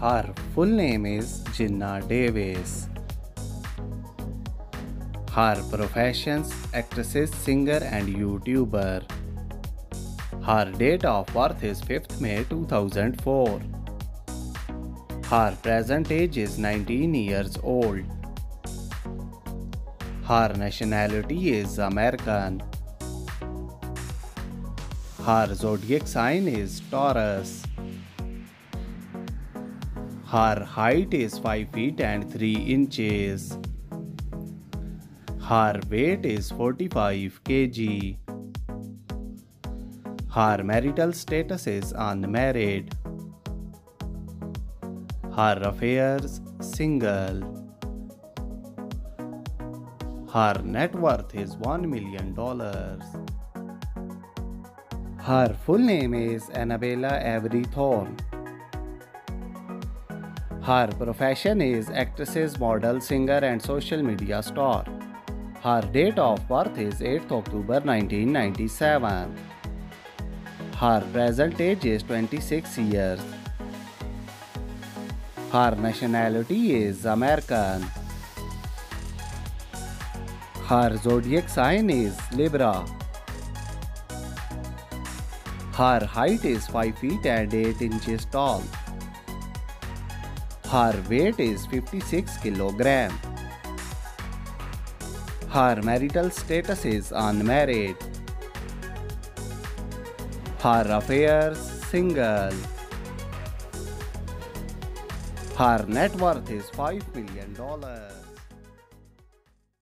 Her full name is Jenna Davis. Her professions actress, singer and YouTuber. Her date of birth is 5th May 2004. Her present age is 19 years old. Her nationality is American. Her zodiac sign is Taurus. Her height is 5 feet and 3 inches. Her weight is 45 kg. Her marital status is unmarried. Her affairs single. Her net worth is $1 million. Her full name is Annabella Avery Thorne. Her profession is actress, model, singer, and social media star. Her date of birth is 8th October 1997. Her present age is 26 years. Her nationality is American. Her zodiac sign is Libra. Her height is 5 feet and 8 inches tall. Her weight is 56 kg. Her marital status is unmarried. Her affairs single. Her net worth is $5 million.